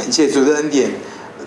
感谢主的恩典。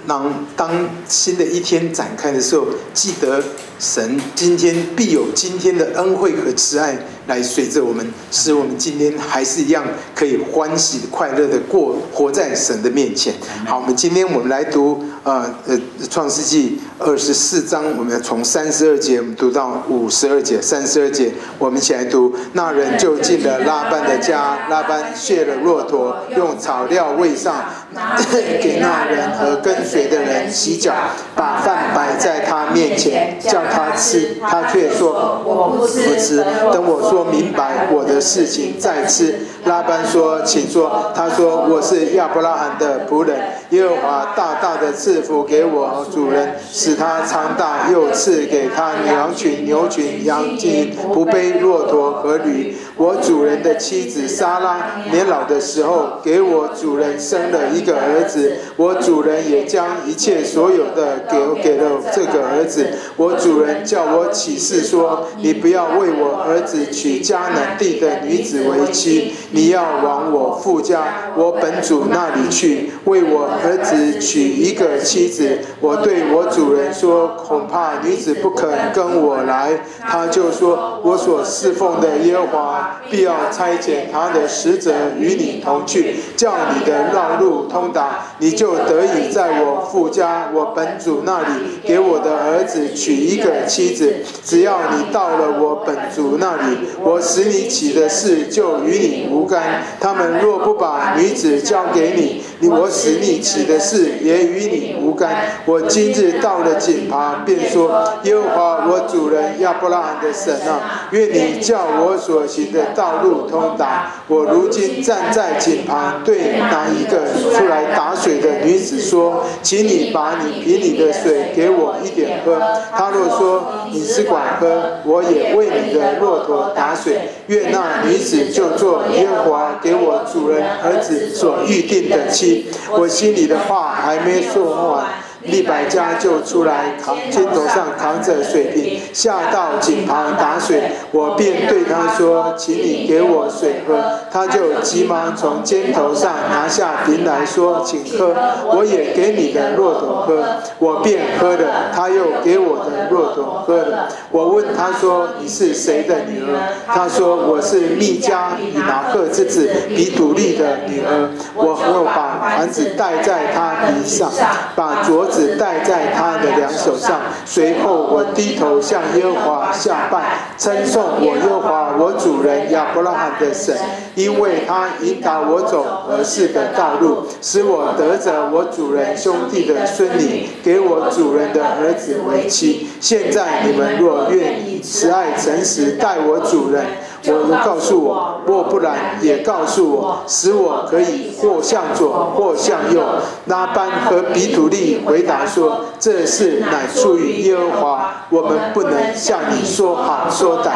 当当新的一天展开的时候，记得神今天必有今天的恩惠和慈爱来随着我们，使我们今天还是一样可以欢喜快乐的过活在神的面前。好，我们今天我们来读呃呃创世纪二十四章，我们从三十二节我们读到五十二节，三十二节我们一起来读。那人就进了拉班的家，拉班卸了骆驼，用草料喂上，给那人和跟随的人洗脚，把饭摆在他面前，叫他吃，他却说我不吃。不吃，等我说明白我的事情再次。拉班说：“请说。”他说：“我是亚伯拉罕的仆人，耶和华大大的赐福给我主人，使他长大，又赐给他羊群、牛群、羊群、不背骆驼和驴。我主人的妻子莎拉年老的时候，给我主人生了一个儿子。我主人也将一切所有的给给了这个儿子。我主人叫我起誓说：你不要为我儿子娶迦南地的女子为妻，你要往我父家我本主那里去，为我儿子娶一个妻子。我对我主人说：恐怕女子不肯跟我来。他就说：我所侍奉的耶和华必要差遣他的使者与你同去，叫你的绕路通达，你就得以在我父家我本主那里给我的儿子娶一个妻子。只要你到了我本主那里，我使你起的事就与你无干。他们若不把女子交给你，你我使你起的事也与你无干。我今日到了井旁，便说：耶和华我主人亚伯拉罕的神啊，愿你叫我所行的道路通达。我如今站在井旁，对那一个出来打水的女子说：请你把你瓶里的水给我一点喝。她若说你只管喝，我也为你的骆驼打水。愿那女子就做耶和华给我主人儿子所预定的妻。我心里的话还没说完。利百加就出来扛肩头上扛着水瓶，下到井旁打水。我便对他说：“请你给我水喝。”他就急忙从肩头上拿下瓶来说：“请喝。”我也给你的骆驼喝。我便喝了，他又给我的骆驼喝了。我问他说：“你是谁的女儿？”他说：“我是密加与拿赫之子比土利的女儿。”我和我把盘子戴在他鼻上，把镯子子戴在他的两手上。随后我低头向耶和华下拜，称颂我耶和华我主人亚伯拉罕的神，因为他引导我走合适的道路，使我得着我主人兄弟的孙女，给我主人的儿子为妻。现在你们若愿意慈爱诚实待我主人，我告诉我，若不然也告诉我，使我可以或向左，或向右。拉班和比土利回答说：“这事乃出于耶和华，我们不能向你说好说歹。”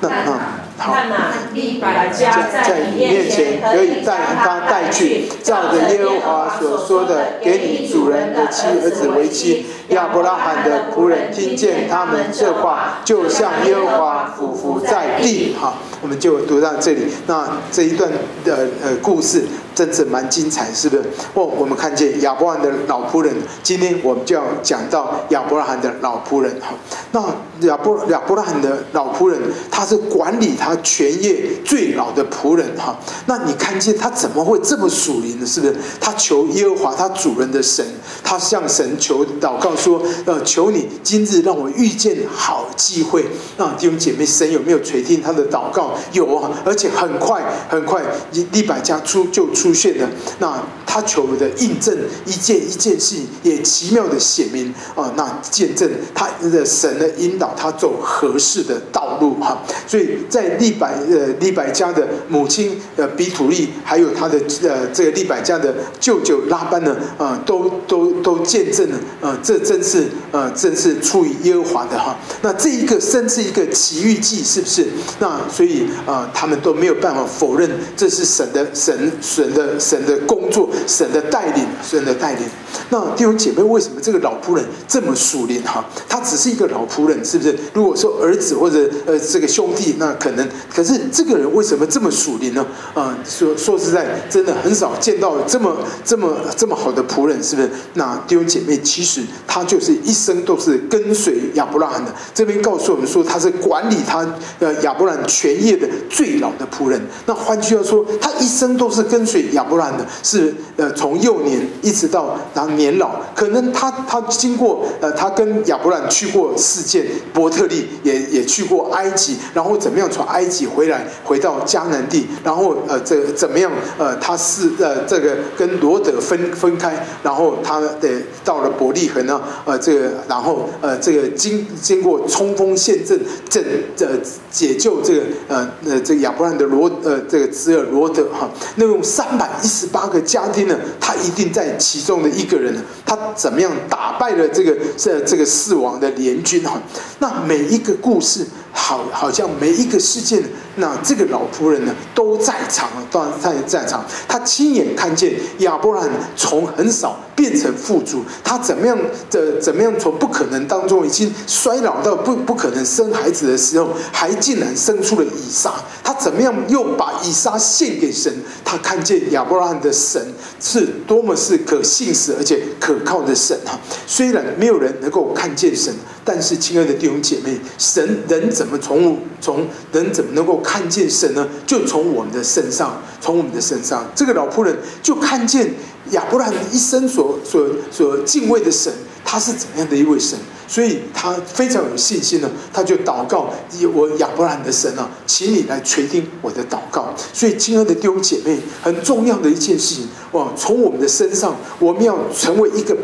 那那好。看哪，利百家在你面前可以带他带去，照着耶和华所说的，给你主人的妻儿子为妻。亚伯拉罕的仆人听见他们这话，就向耶和华俯伏在地。好，我们就读到这里。那这一段的呃故事，真是蛮精彩，是不是？哦，我们看见亚伯拉罕的老仆人，今天我们就要讲到亚伯拉罕的老仆人。哈，那亚伯亚伯拉罕的老仆人，他是管理他全业最老的仆人。哈，那你看见他怎么会这么属灵呢？是不是？他求耶和华他主人的神，他向神求祷告。说，呃，求你今日让我遇见好机会。那弟兄姐妹，神有没有垂听他的祷告？有啊，而且很快很快，一利百家出就出出现了。那他求的印证一件一件事，也奇妙的显明啊，那见证他的神的引导，他走合适的道路哈。所以在利百呃利百家的母亲呃比土利，还有他的呃这个利百家的舅舅拉班呢，啊，都都都见证了，呃，这真。是呃，真是出于耶和华的哈。那这一个生是一个奇遇记，是不是？那所以啊，他们都没有办法否认这是神的神神的神的工作，神的带领，神的带领。那弟兄姐妹，为什么这个老仆人这么属灵哈？他只是一个老仆人，是不是？如果说儿子或者呃这个兄弟，那可能，可是这个人为什么这么属灵呢？啊，说说实在，真的很少见到这么这么这么好的仆人，是不是？那弟兄姐妹，其实他就是一生都是跟随亚伯拉罕的。这边告诉我们说，他是管理他呃亚伯兰全业的最老的仆人。那换句话说，他一生都是跟随亚伯兰的，是呃从幼年一直到然后年老。可能他他经过呃他跟亚伯兰去过世界伯特利，也也去过埃及，然后怎么样从埃及回来回到迦南地，然后呃这怎么样呃他是呃这个跟罗德分分开，然后他的到了伯利恒呢呃这个然后呃这个经经过冲锋陷阵阵呃解救这个呃呃这个亚伯兰的罗呃这个侄儿罗德哈，那用三百一十八个家庭呢，他一定在其中的一个人呢，他怎么样打败了这个这这个四王的联军哈？那每一个故事。好，好像每一个事件，那这个老仆人呢都在场，都在在场。他亲眼看见亚伯兰从很少变成富足，他怎么样的怎么样从不可能当中已经衰老到不不可能生孩子的时候，还竟然生出了以撒。他怎么样又把以撒献给神？他看见亚伯拉罕的神是多么是可信实而且可靠的神啊！虽然没有人能够看见神。但是，亲爱的弟兄姐妹，神人怎么从从人怎么能够看见神呢？就从我们的身上，从我们的身上，这个老仆人就看见亚伯拉罕一生所所所敬畏的神，他是怎样的一位神，所以他非常有信心呢。他就祷告：我亚伯兰的神啊，请你来垂听我的祷告。所以，亲爱的弟兄姐妹，很重要的一件事情哇，从我们的身上，我们要成为一个。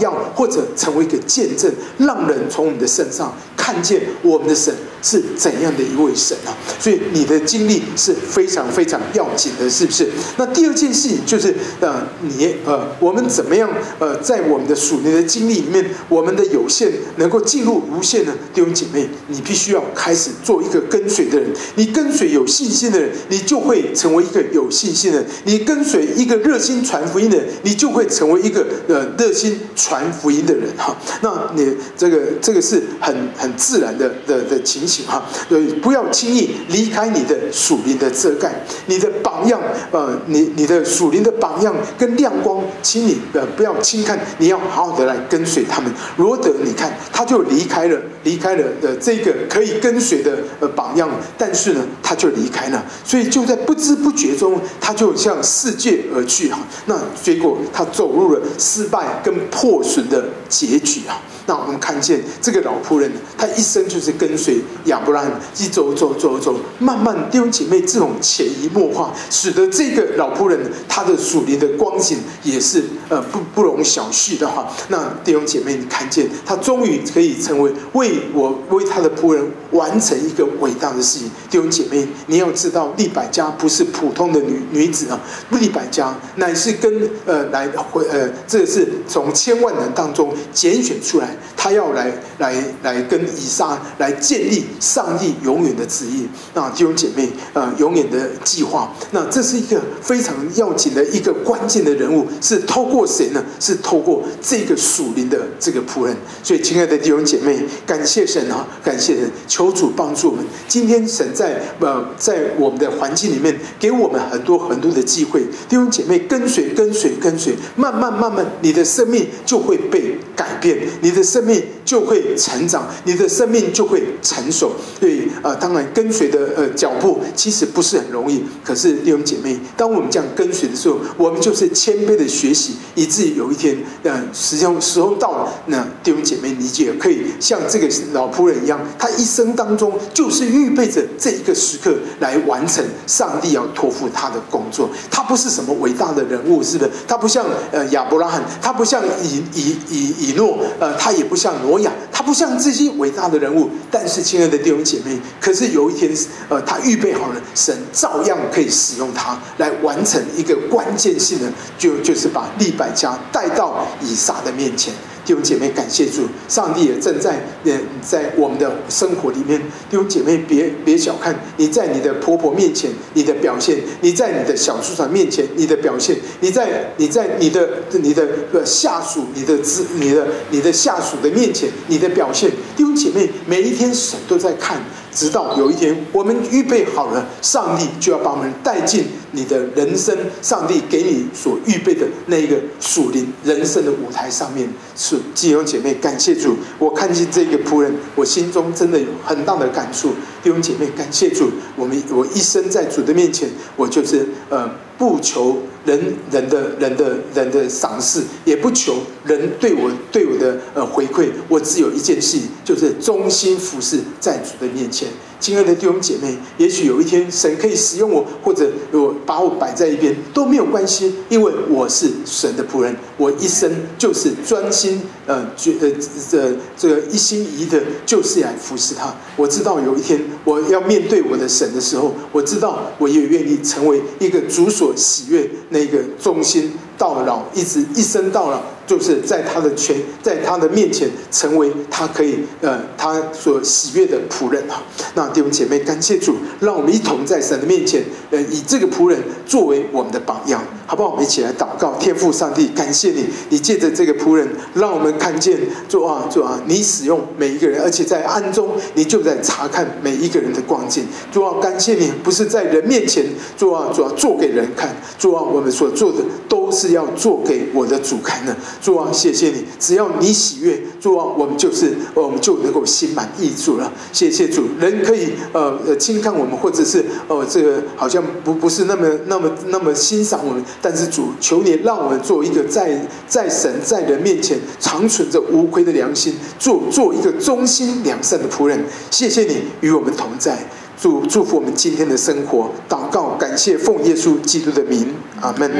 要，或者成为一个见证，让人从我们的身上看见我们的神。是怎样的一位神啊？所以你的经历是非常非常要紧的，是不是？那第二件事就是，呃，你呃，我们怎么样呃，在我们的属灵的经历里面，我们的有限能够进入无限呢？弟兄姐妹，你必须要开始做一个跟随的人。你跟随有信心的人，你就会成为一个有信心的人；你跟随一个热心传福音的人，你就会成为一个呃热心传福音的人。哈，那你这个这个是很很自然的的的情形。哈，所以不要轻易离开你的属灵的遮盖，你的榜样，呃，你你的属灵的榜样跟亮光，请你呃不要轻看，你要好好的来跟随他们。罗德，你看他就离开了，离开了的这个可以跟随的呃榜样，但是呢，他就离开了，所以就在不知不觉中，他就向世界而去哈。那结果他走入了失败跟破破损的结局啊。那我们看见这个老仆人，他一生就是跟随亚伯拉罕一走走走走，慢慢弟兄姐妹这种潜移默化，使得这个老仆人他的属灵的光景也是呃不不容小觑的哈。那弟兄姐妹，你看见他终于可以成为为我为他的仆人完成一个伟大的事情。弟兄姐妹，你要知道利百加不是普通的女女子啊，利百加乃是跟呃来回呃这是从千万人当中拣选出来。他要来来来跟以撒来建立上帝永远的旨意，那弟兄姐妹，呃，永远的计划。那这是一个非常要紧的一个关键的人物，是透过谁呢？是透过这个属灵的这个仆人。所以，亲爱的弟兄姐妹，感谢神啊，感谢神，求主帮助我们。今天神在呃在我们的环境里面给我们很多很多的机会，弟兄姐妹跟随跟随跟随，慢慢慢慢，你的生命就会被改变，你的。生命就会成长，你的生命就会成熟。所以，呃，当然跟随的呃脚步其实不是很容易。可是弟兄姐妹，当我们这样跟随的时候，我们就是谦卑的学习，以至于有一天，呃，时间时候到了，那弟兄姐妹，你也可以像这个老仆人一样，他一生当中就是预备着这一个时刻来完成上帝要托付他的工作。他不是什么伟大的人物，是不是？他不像呃亚伯拉罕，他不像以以以以诺，呃，他。也不像挪亚，他不像这些伟大的人物，但是亲爱的弟兄姐妹，可是有一天，呃，他预备好了，神照样可以使用他来完成一个关键性的，就就是把利百加带到以撒的面前。弟兄姐妹，感谢主，上帝也正在呃在我们的生活里面。弟兄姐妹，别别小看你在你的婆婆面前你的表现，你在你的小叔长面前你的表现，你在你在你的你的呃下属、你的子、你的你的下属的面前你的表现。弟兄姐妹，每一天神都在看。直到有一天，我们预备好了，上帝就要把我们带进你的人生，上帝给你所预备的那一个属灵人生的舞台上面。是弟兄姐妹，感谢主，我看见这个仆人，我心中真的有很大的感触。弟兄姐妹，感谢主，我们我一生在主的面前，我就是呃。不求人人的人的人的赏识，也不求人对我对我的呃回馈，我只有一件事，就是忠心服侍在主的面前。亲爱的弟兄姐妹，也许有一天神可以使用我，或者我把我摆在一边都没有关系，因为我是神的仆人，我一生就是专心呃觉呃这这个一心一意的，就是来服侍他。我知道有一天我要面对我的神的时候，我知道我也愿意成为一个主所喜悦那个忠心到老，一直一生到老。就是在他的权，在他的面前，成为他可以呃，他所喜悦的仆人啊。那弟兄姐妹，感谢主，让我们一同在神的面前，呃，以这个仆人作为我们的榜样，好不好？我们一起来祷告，天父上帝，感谢你，你借着这个仆人，让我们看见主啊，主啊，你使用每一个人，而且在暗中，你就在查看每一个人的光景。主啊，感谢你，不是在人面前，主啊，主啊，做给人看，主啊，我们所做的都是要做给我的主看的。主啊，谢谢你！只要你喜悦，主啊，我们就是我们就能够心满意足了。谢谢主，人可以呃呃轻看我们，或者是呃这个好像不不是那么那么那么欣赏我们，但是主，求你让我们做一个在在神在人面前长存着无愧的良心，做做一个忠心良善的仆人。谢谢你与我们同在，祝祝福我们今天的生活。祷告，感谢奉耶稣基督的名，阿门。